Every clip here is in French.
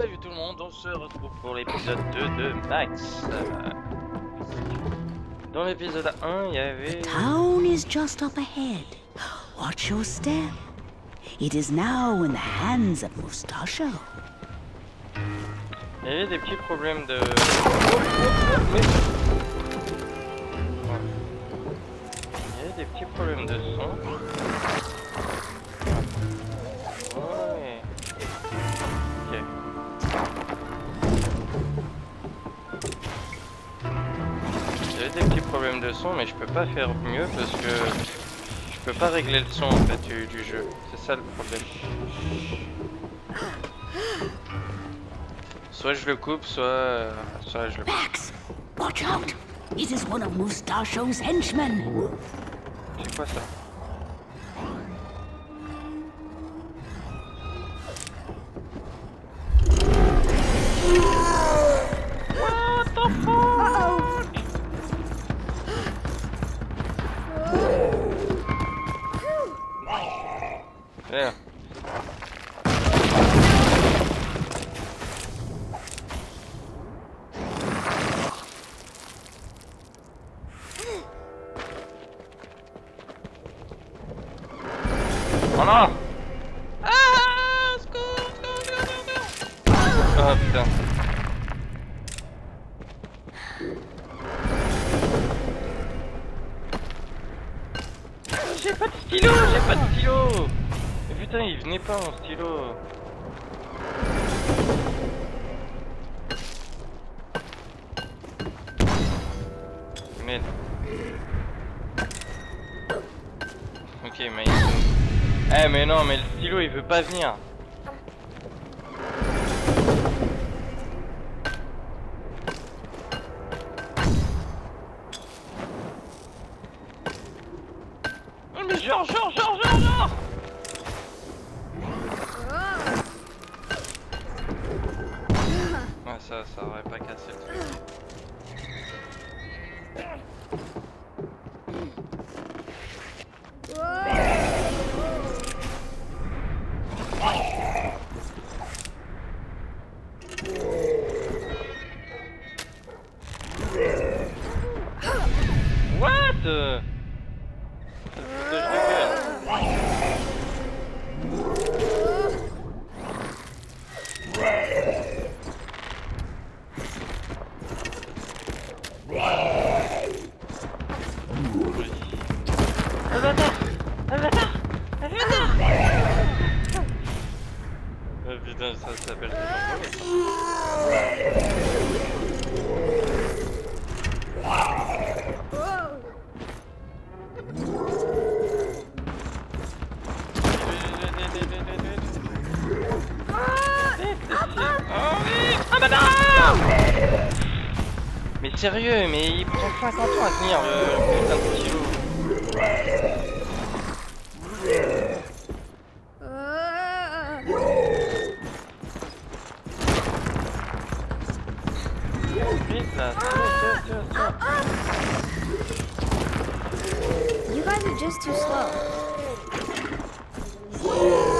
Salut tout le monde, on se retrouve pour l'épisode 2 de Max. Dans l'épisode 1, il y avait... Town is just up ahead. Watch your step. It is now in the hands of Mustacho. Il y avait des petits problèmes de... Il y avait des petits problèmes de son. Des petits problèmes de son, mais je peux pas faire mieux parce que je peux pas régler le son en fait du, du jeu. C'est ça le problème. Soit je le coupe, soit, soit je le coupe. Max, watch out. It is one of Mustacho's henchmen. C'est quoi ça? Ah putain. J'ai pas de stylo, j'ai pas de stylo Mais putain, il venait pas mon stylo Merde. Ok, mais Eh mais non, mais le stylo il veut pas venir ça, aurait pas cassé le truc. Ça s'appelle Mais sérieux, mais il prend 50 ans à tenir le. You guys are just too slow.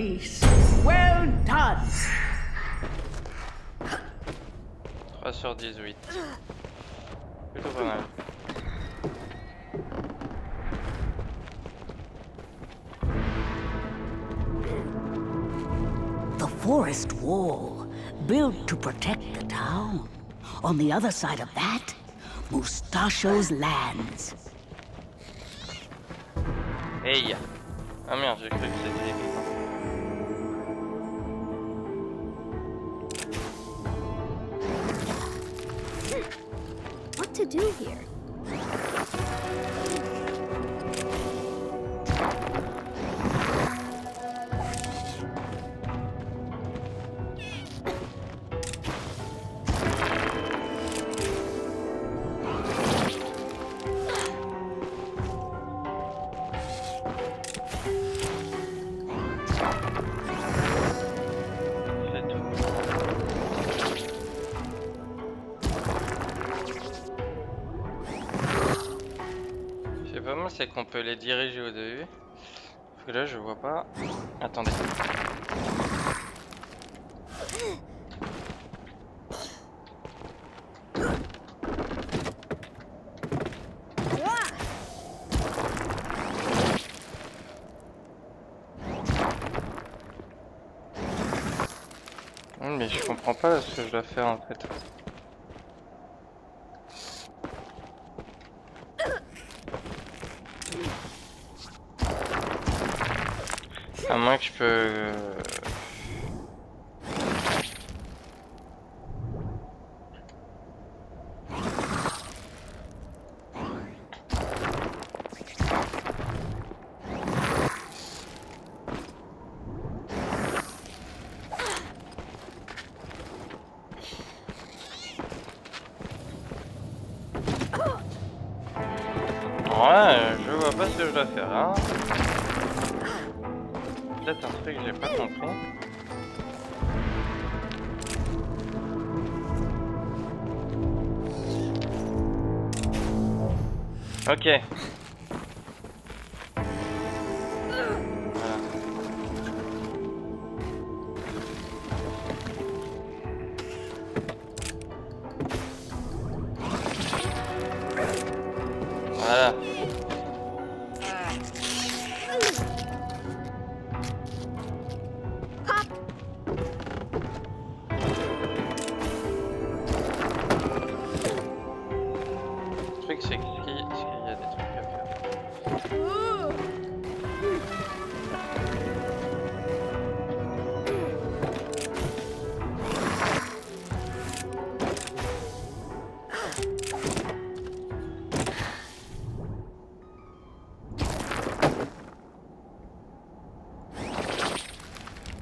piece. Well done. 3 sur 18. Plutôt pas mal. The forest wall, built to protect the town. On the other side of that, Mustachio's lands. Hey Ah merde, j'ai cru que c'était C'est qu'on peut les diriger au début. Parce que là, je vois pas. Attendez. Mais je comprends pas ce que je dois faire en fait. Moins que je peux... Ok.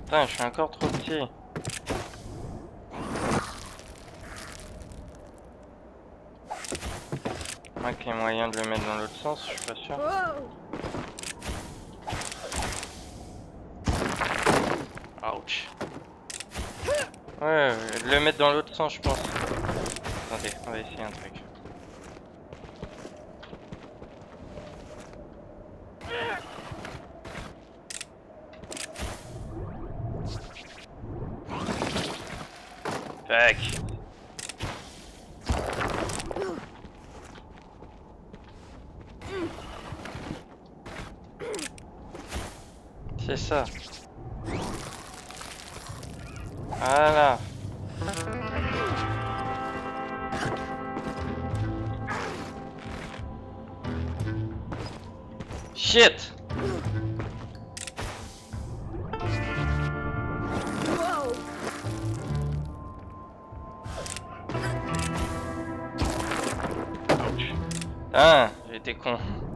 Putain, je suis encore trop petit. Moi qu'il y ait moyen de le mettre dans l'autre sens, je suis pas sûr. Ouch. Ouais, de le mettre dans l'autre sens, je pense. Attendez, on va essayer un truc. Tac. C'est ça. Voilà. Shit 看。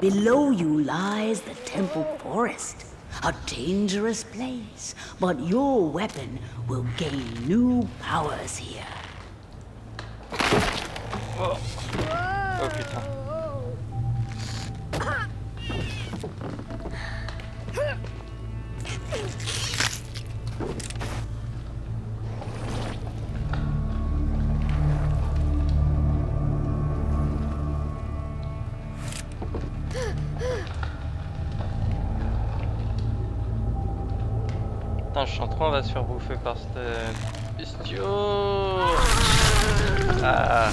Below you lies the Temple Forest, a dangerous place, but your weapon will gain new powers here. Putain, je sens trop on va se faire bouffer par cette euh, bestiole. Ah.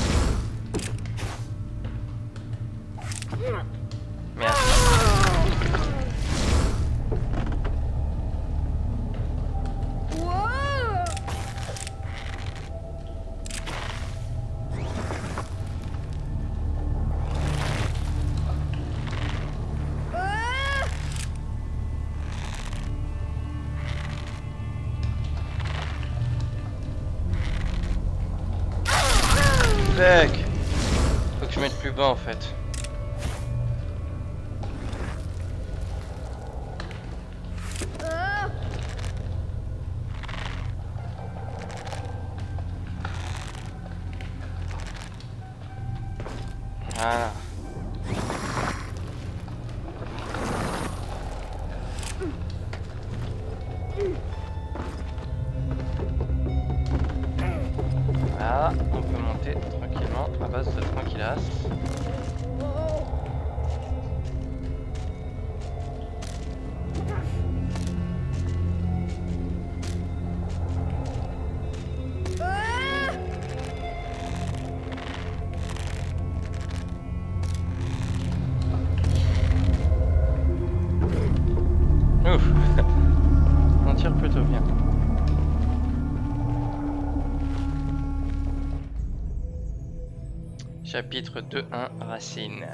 Merde. On tire plutôt bien. Chapitre 2.1 Racine.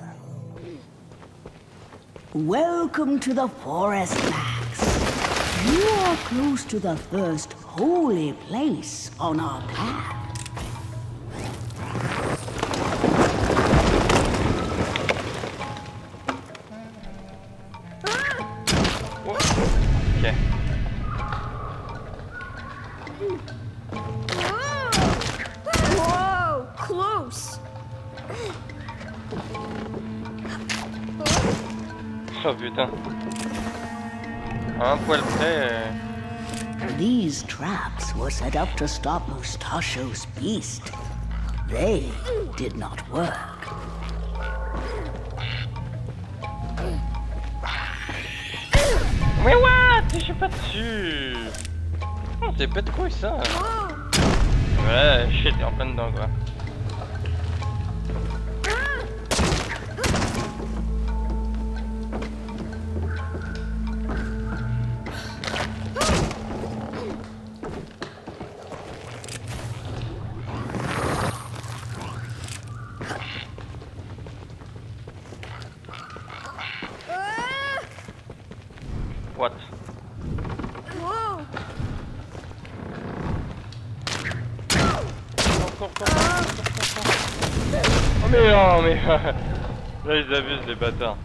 Welcome to the Forest Max. You are close to the first holy place on our path. Oh putain. Un poil près. euh, These traps were set up to stop Mustachio's beast. They did not work. Mais what? Je suis pas dessus Oh, t'es pas de couilles ça! Ouais, j'étais en plein dedans quoi. Whoa! Encore, encore, Oh mais non, mais... Là ils abusent les bâtards.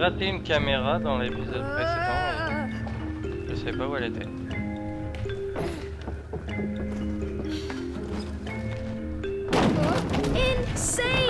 Raté une caméra dans l'épisode précédent Ah! et je sais pas où elle était. Insane!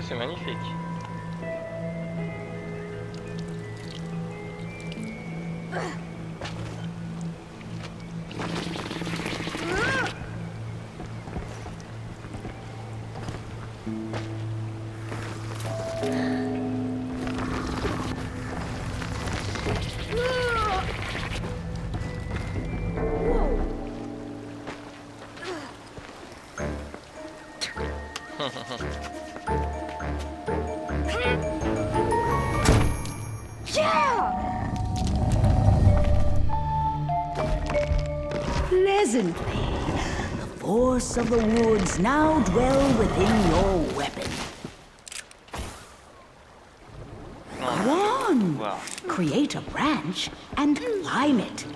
C'est magnifique. Of the woods now dwell within your weapon. Go on. Wow. Create a branch and climb it.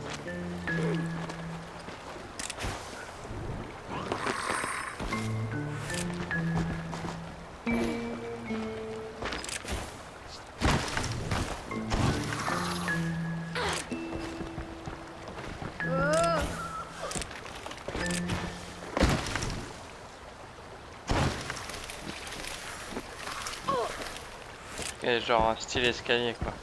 Genre un style escalier quoi.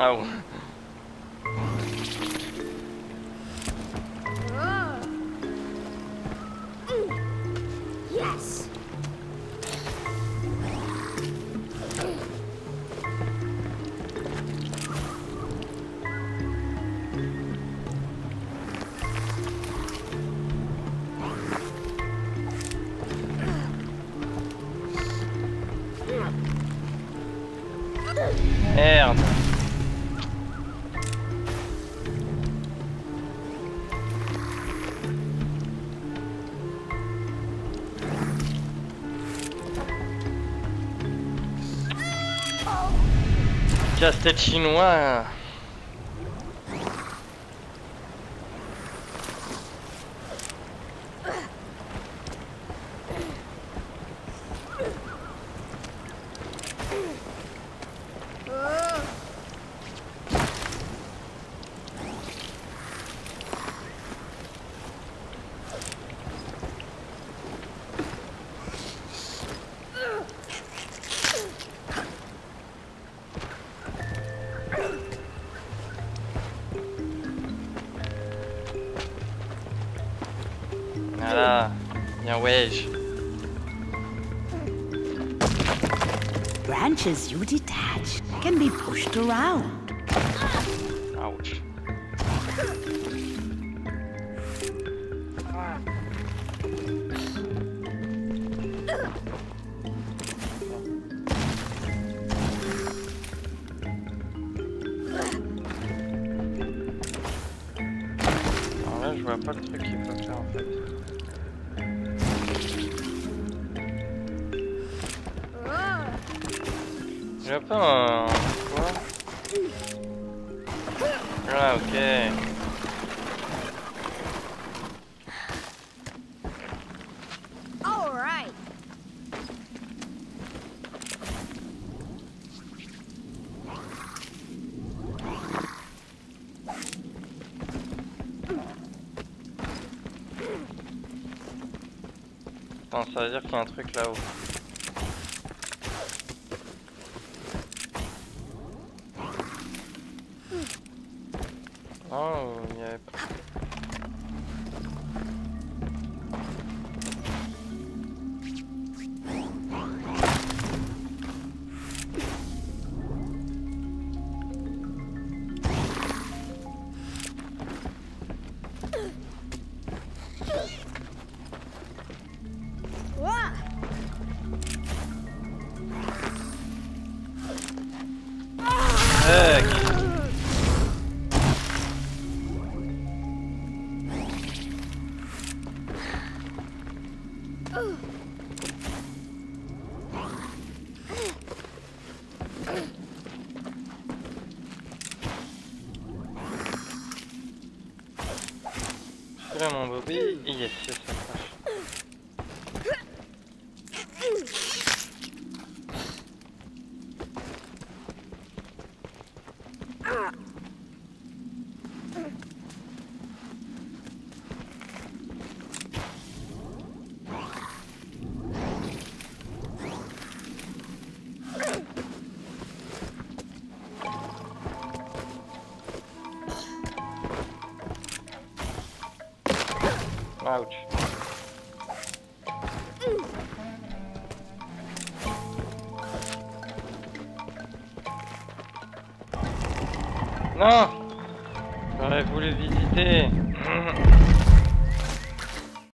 Ah ouais. Ah! Yes! Merde. Casse-tête chinois. Bien. Branches you detach can be pushed around. Vois pas un... Quoi Ah ok. Ça veut dire qu'il y a un truc là-haut. just